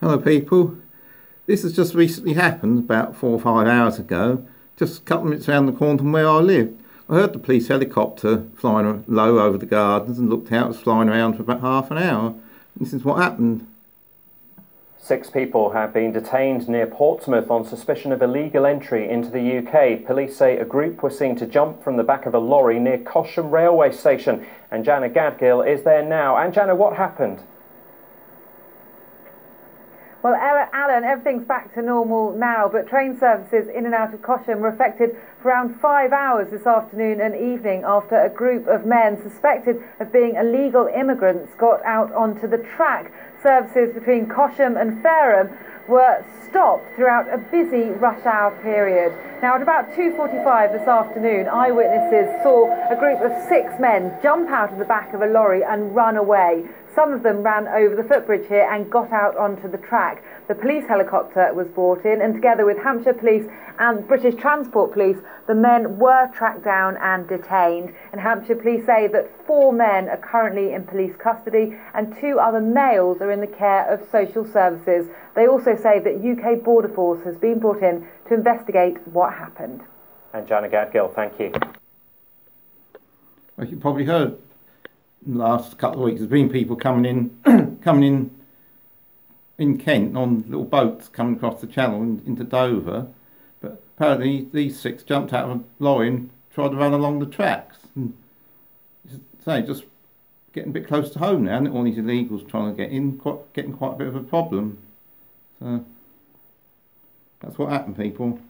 Hello people. This has just recently happened about four or five hours ago, just a couple of minutes around the corner from where I live. I heard the police helicopter flying low over the gardens and looked out, it was flying around for about half an hour. This is what happened. Six people have been detained near Portsmouth on suspicion of illegal entry into the UK. Police say a group were seen to jump from the back of a lorry near Cosham railway station. And Jana Gadgil is there now. And Jana, what happened? Well, Alan, everything's back to normal now, but train services in and out of Cosham were affected for around five hours this afternoon and evening after a group of men suspected of being illegal immigrants got out onto the track. Services between Cosham and Fareham were stopped throughout a busy rush hour period. Now, at about 2.45 this afternoon, eyewitnesses saw a group of six men jump out of the back of a lorry and run away. Some of them ran over the footbridge here and got out onto the track. The police helicopter was brought in, and together with Hampshire Police and British Transport Police, the men were tracked down and detained. And Hampshire Police say that four men are currently in police custody and two other males are in the care of social services. They also say that UK Border Force has been brought in to investigate what happened. And Jana Gadgil, thank you. As you probably heard, in the last couple of weeks, there's been people coming in, coming in in Kent on little boats coming across the channel in, into Dover. But apparently these six jumped out of a lorry and tried to run along the tracks. And say, just getting a bit close to home now, and all these illegals trying to get in, quite, getting quite a bit of a problem. So that's what happened, people.